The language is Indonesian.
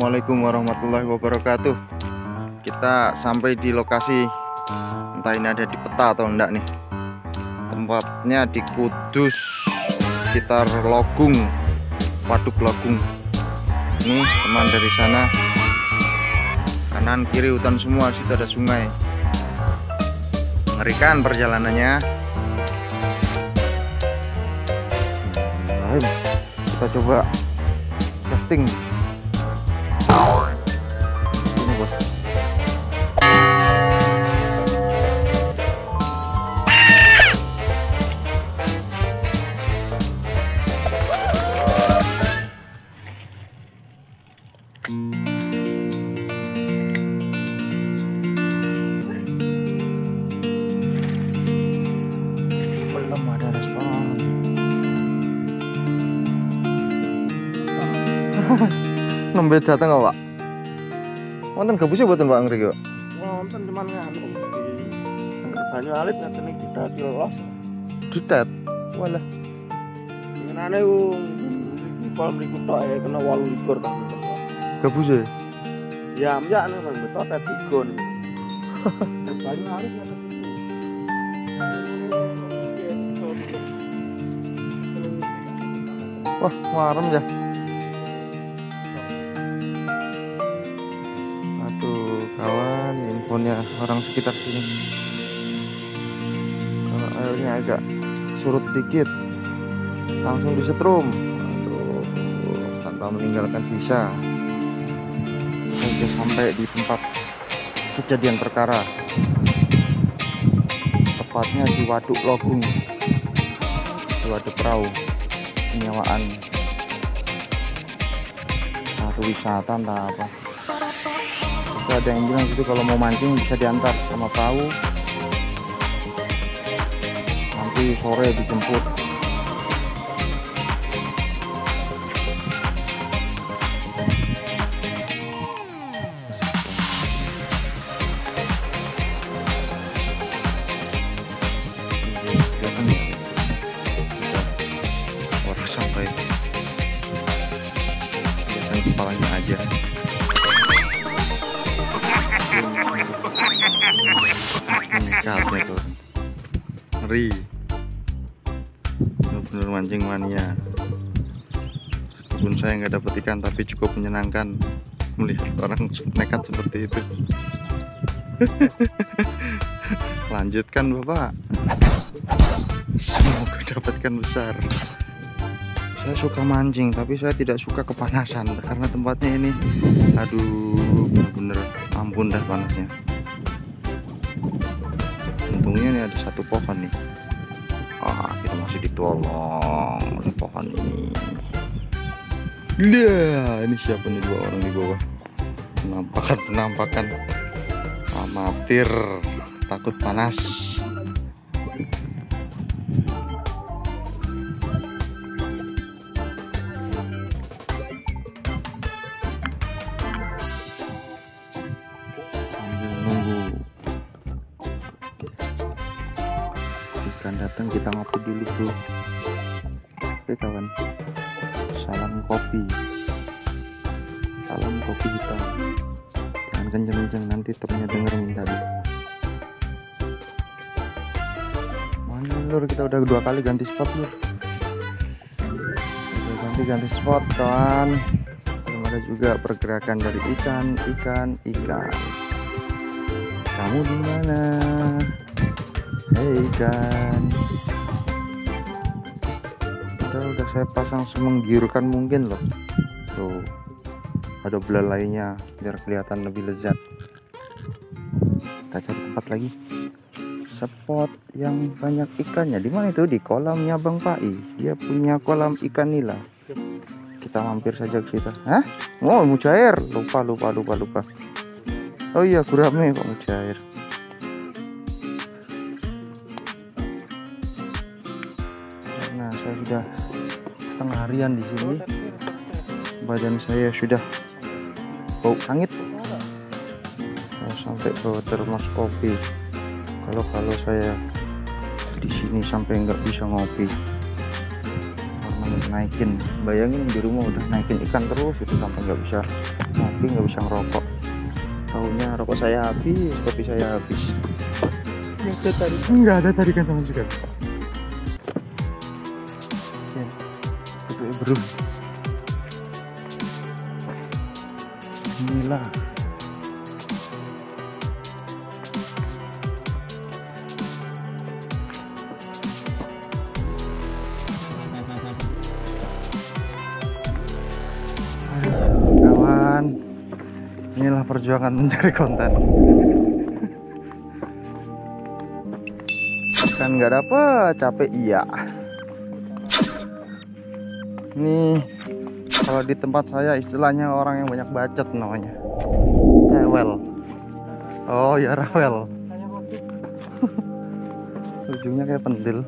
Assalamualaikum warahmatullahi wabarakatuh. Kita sampai di lokasi Entah ini ada di peta atau enggak nih. Tempatnya di Kudus Sekitar Logung Waduk Logung. Ini teman dari sana. Kanan kiri hutan semua Situ ada sungai. Mengerikan perjalanannya. Kita coba casting ini nembe datang nggak pak? Wonten gabusnya buatan pak anggrek ya Wonten cuman nganu Angger banyu alit ngaten iki dadi los. walah. Ngenane iki pol mriku tok ya kena 28 kan. gabusnya? Ya nek beto dadi gon. Banyu alit wah warem ya orang sekitar sini. Kalau airnya agak surut dikit langsung disetrum. Aduh tanpa meninggalkan sisa. Sudah sampai di tempat kejadian perkara. Tepatnya di waduk logung. Di waduk perahu penyewaan. Satu wisata entah apa ada yang bilang gitu kalau mau mancing bisa diantar sama perahu nanti sore dijemput ya? Kepalanya aja nekatnya tuh. Ngeri. Bener-bener mancing mania. Meskipun saya nggak dapat ikan tapi cukup menyenangkan melihat orang nekat seperti itu. Lanjutkan bapak. Semoga dapatkan besar. Saya suka mancing tapi saya tidak suka kepanasan karena tempatnya ini aduh bener-bener ampun dah panasnya untungnya ini ada satu pohon nih. Ah kita masih ditolong oleh pohon ini. Iya, ini siapa nih dua orang di bawah? Penampakan penampakan. Amatir takut panas ikan datang kita ngopi dulu bro oke kawan. Salam kopi. Salam kopi hitam. Jangan kenceng-kenceng nanti temennya denger minta deh mana lur kita udah dua kali ganti spot lur. Ganti ganti spot kawan. Belum ada juga pergerakan dari ikan ikan ikan. Kamu di mana ikan udah udah saya pasang semenggiurkan mungkin loh. Tuh ada belalainya biar kelihatan lebih lezat. Kita cari tempat lagi. Spot yang banyak ikannya. Di mana itu? Di kolamnya Bang Pai dia punya kolam ikan nila. Kita mampir saja ke situ. Hah? Oh mujair. Lupa lupa lupa lupa. Oh iya gurame kok mujair setengah harian di sini. Badan saya sudah bau sangit sampai ke termos kopi. Kalau kalau saya di sini sampai nggak bisa ngopi. Naikin bayangin di rumah udah naikin ikan terus itu sampai nggak bisa ngopi nggak bisa ngerokok. Tahunya rokok saya habis kopi saya habis. Nggak ada tadi. nggak ada tarikan sama sekali bro. Inilah kawan inilah perjuangan mencari konten. Kan nggak dapet capek iya nih kalau di tempat saya istilahnya orang yang banyak bacot namanya. Rewel. Oh ya rewel. Ujungnya kayak pendil